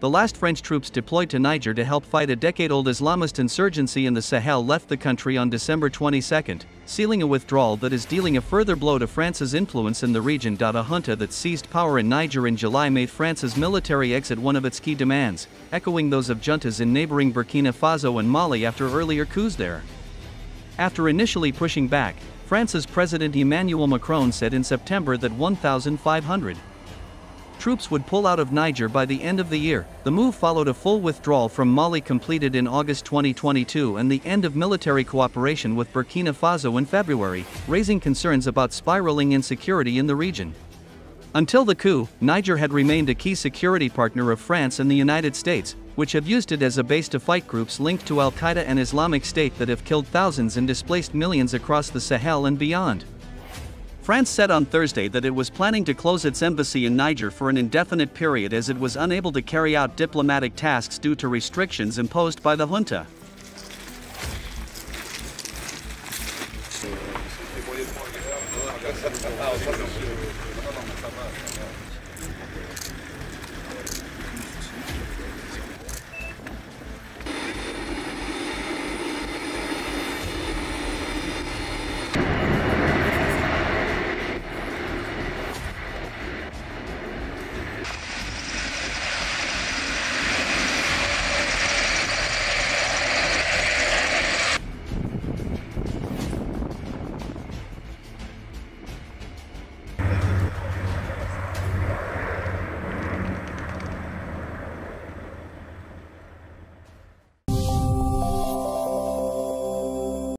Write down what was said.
the last French troops deployed to Niger to help fight a decade-old Islamist insurgency in the Sahel left the country on December 22, sealing a withdrawal that is dealing a further blow to France's influence in the region. A junta that seized power in Niger in July made France's military exit one of its key demands, echoing those of juntas in neighboring Burkina Faso and Mali after earlier coups there. After initially pushing back, France's President Emmanuel Macron said in September that 1,500 troops would pull out of Niger by the end of the year. The move followed a full withdrawal from Mali completed in August 2022 and the end of military cooperation with Burkina Faso in February, raising concerns about spiraling insecurity in the region. Until the coup, Niger had remained a key security partner of France and the United States, which have used it as a base to fight groups linked to Al Qaeda and Islamic State that have killed thousands and displaced millions across the Sahel and beyond. France said on Thursday that it was planning to close its embassy in Niger for an indefinite period as it was unable to carry out diplomatic tasks due to restrictions imposed by the junta.